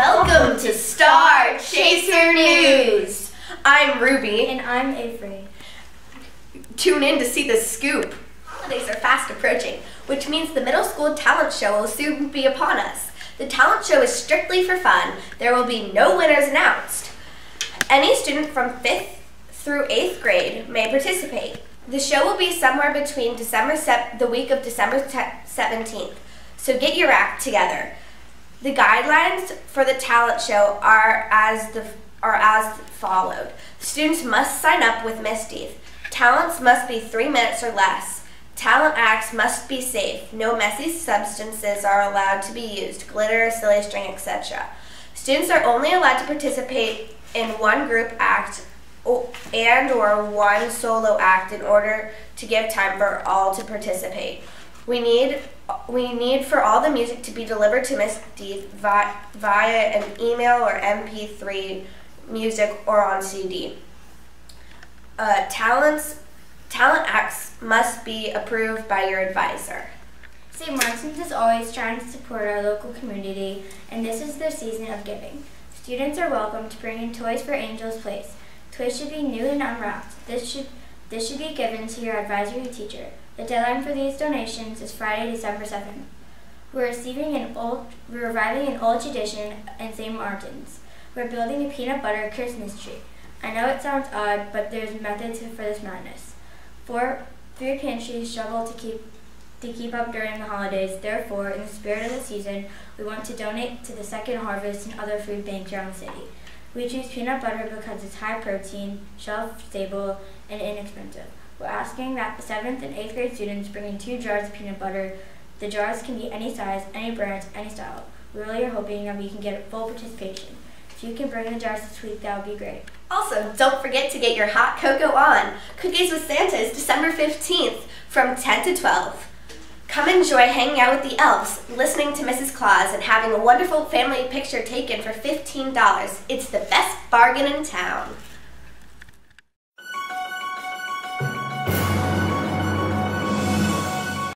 Welcome to Star Chaser News. I'm Ruby. And I'm Avery. Tune in to see the scoop. Holidays are fast approaching, which means the middle school talent show will soon be upon us. The talent show is strictly for fun. There will be no winners announced. Any student from 5th through 8th grade may participate. The show will be somewhere between December the week of December 17th. So get your act together. The guidelines for the talent show are as the are as followed. Students must sign up with Miss. Talents must be three minutes or less. Talent acts must be safe. No messy substances are allowed to be used, glitter, silly string, etc. Students are only allowed to participate in one group act and or one solo act in order to give time for all to participate. We need we need for all the music to be delivered to Miss Dieth via, via an email or MP3 music or on CD. Uh, talents, talent acts must be approved by your advisor. St. Martin's is always trying to support our local community, and this is their season of giving. Students are welcome to bring in toys for Angel's Place. Toys should be new and unwrapped. This should, this should be given to your advisory teacher. The deadline for these donations is Friday, December 7th. We're receiving an old, we're reviving an old tradition in St. Martin's. We're building a peanut butter Christmas tree. I know it sounds odd, but there's methods for this madness. Four food pantries struggle to keep to keep up during the holidays. Therefore, in the spirit of the season, we want to donate to the Second Harvest and other food banks around the city. We choose peanut butter because it's high protein, shelf stable, and inexpensive. We're asking that the 7th and 8th grade students bring in two jars of peanut butter. The jars can be any size, any brand, any style. We really are hoping that we can get full participation. If you can bring the jars this week, that would be great. Also, don't forget to get your hot cocoa on. Cookies with Santa is December 15th from 10 to 12. Come enjoy hanging out with the elves, listening to Mrs. Claus, and having a wonderful family picture taken for $15. It's the best bargain in town.